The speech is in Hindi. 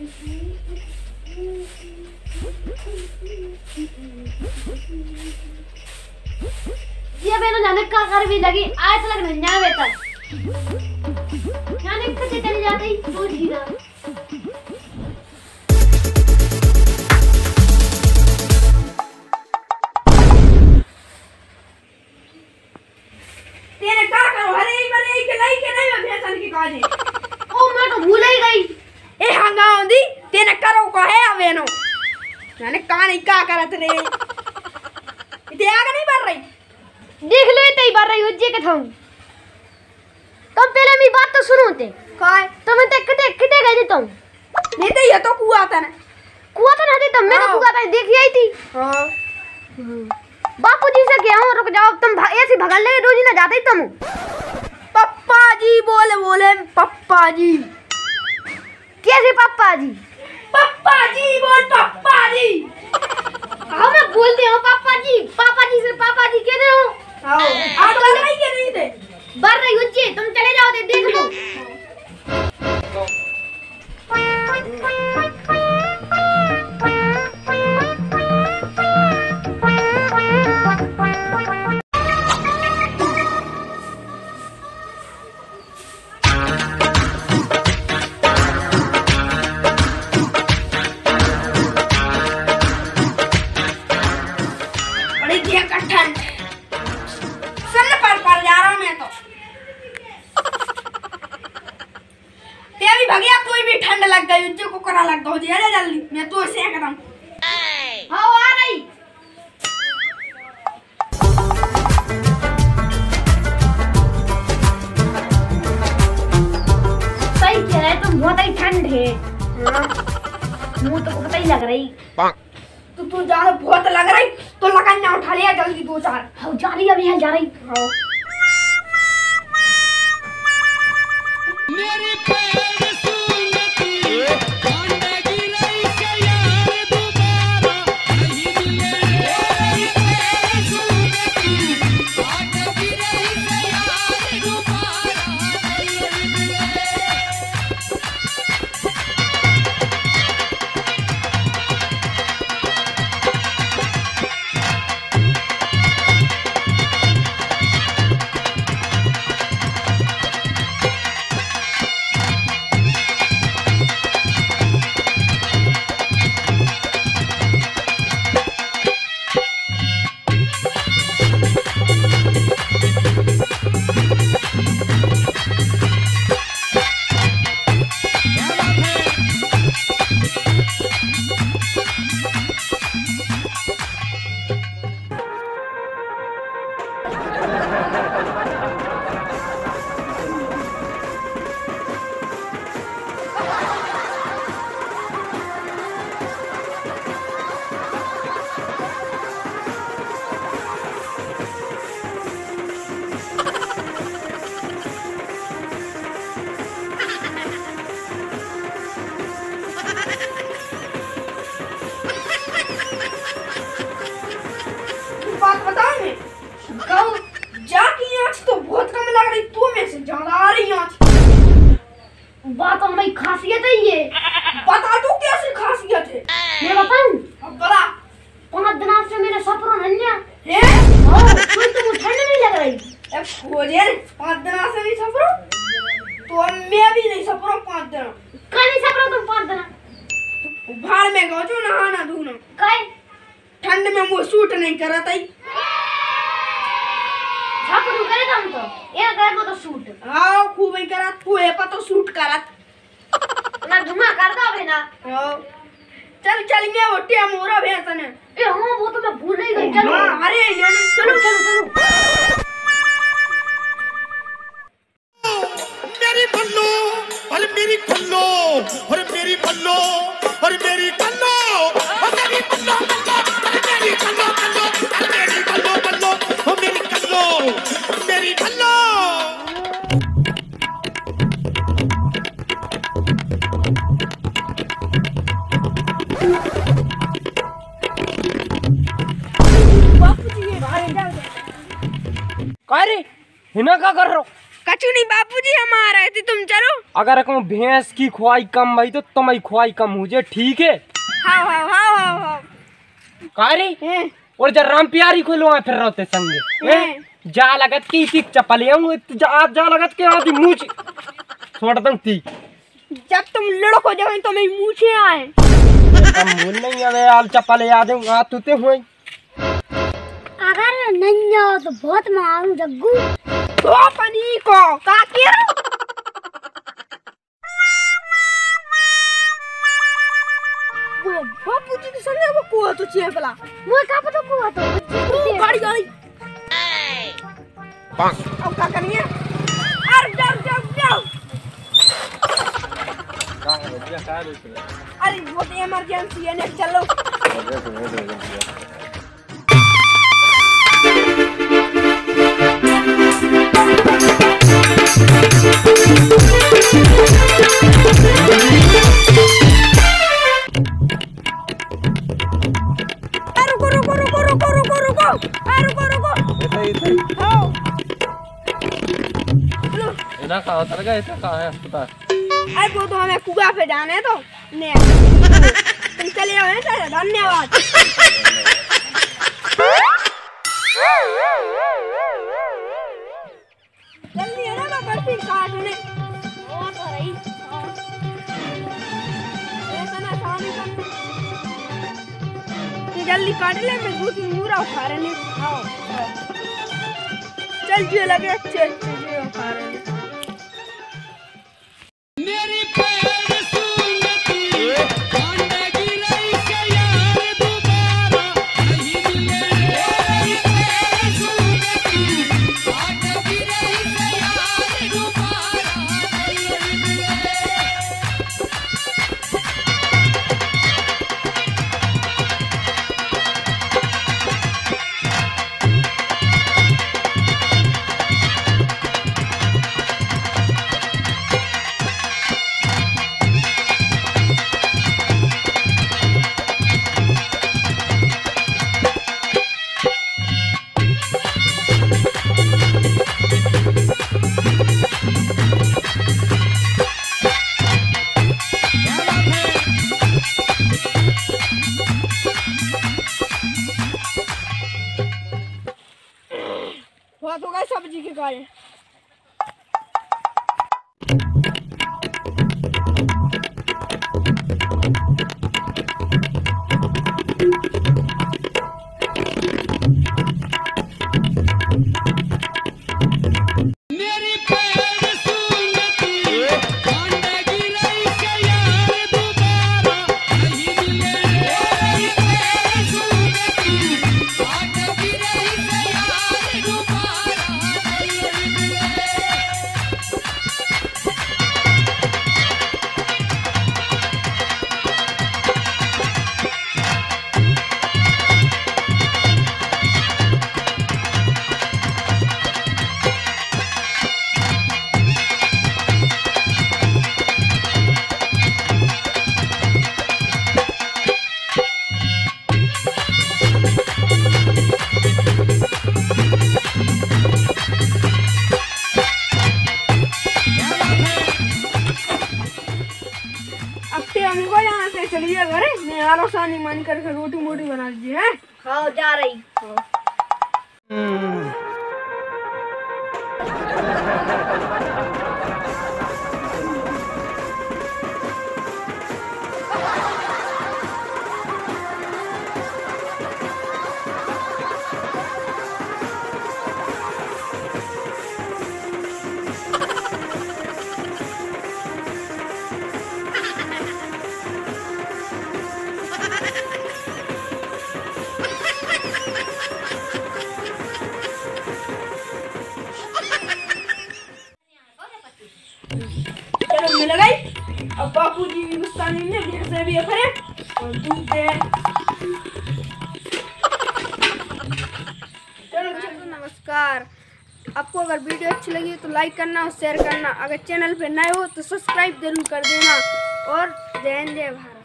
ये का आज लग नहीं बेटा तक जाने चले जाते ही सोच ही रे इते आगे नहीं बढ़ रही देख लो इतनी बार रही उज्जे के थाऊं। तुम पहले मेरी बात तो सुनो ते। काय? तुम ते किते किते गए थे तुम नहीं तो ये तो कुआ था ना। कुआ तो नहीं तुम मैं तो हाँ। कुआ था देखी आई थी। हाँ। बापू जी से क्या हूँ रुक जाओ तुम ऐसे भगल ले रोज ना जाते तुम। पप्पा जी बोले बोले पप्पा जी। कैसे पापा जी? पप्पा जी बोल पप्पा जी। हाँ मैं बोलते हो पापा जी पापा जी से पापा जी कहते हो आओ। आप तो नहीं के नहीं थे बर रही उज्जे तुम चले जाओ दे देख लो। ही। है। मुँह तो पता ही लग रही। तो तू ज़्यादा बहुत लग रही। तो लगा ना उठा लिया जल्दी दो चार। हाँ जा रही अभी यहाँ जा रही। हाँ मेरी खासियत है ये। बता तू कैसी खासियत है? मैं बताऊँ बता। पाँच दिन से मेरे सफ़र नन्या है? और कोई तो ठंड नहीं लग रही। अब खोजे पाँच दिन से नहीं सफरो तो अब मैं भी नहीं सफरो पाँच दिन। कहीं नहीं सफ़र तुम पाँच दिन। भाड़ में गो जो नहाना धोना। कहीं? ठंड में मुँह सूट नहीं करा तई। झापड़ू करे तुम तो। ये करे वो तो सूट। हाँ खूब ही करा तू है पतो सूट करा। ना धुआँ कर दो अभी ना। चल चल मैं वो टिया मोरा भेसन है ए हाँ वो तो मैं भूल ही गई चलो अरे ये चलो चलो चलो मेरी बल्लो अरे मेरी बल्लो अरे मेरी बल्लो रे हिना का कर रहो कछु नहीं बापूजी हम आ रहे थे तुम चलो। अगर कहूँ भैंस की खुआई कम भाई तो तुम्हारी खुआई कम हो जाए ठीक है? हाँ हाँ हाँ हाँ हाँ। का रे हैं, और जब राम प्यारी को लो फिर रहते संगे जा लगत की थी चपल आऊँ जा जा लगत के आती मुँह छोड़ दूँ थी जब तुम लड़को जब तो मैं मूछे आए। हम भूल नहीं यार चपल याद है आ तू ते नहीं जाओ तो बहुत मारू जग्गू तो पनी को का किया वो बापूजी के संगे वो कुआ तो चाहिए पला वो का पता को तो? तू गाड़ी गाड़ी। अब क्या करेंगे? अरे जाओ जाओ जाओ। अरे वो तो इमरजेंसी है नेक्स्ट चलो। चलो अरे वो तो हमें कुआ पे जाना है तो तुम चले आओ ना चलो धन्यवाद। जल्दी है ना मैं फिर काटने वो तो रही तू जल्दी काट ले, मैं दूध पूरा उठा रहे नहीं चल जो लगे अच्छे अच्छे उठा रहे सब्ज़ी के कारण मैं आरो सानी मान करके रोटी मोटी बना दीजिए हैं? हाँ जा रही। चलो अब बापू जी भी गुस्सा नहीं है भैंसे भी करें और दूध दे चलो चलो नमस्कार। आपको अगर वीडियो अच्छी लगी तो लाइक करना और शेयर करना। अगर चैनल पे नए हो तो सब्सक्राइब ज़रूर कर देना। और जय जय भारत।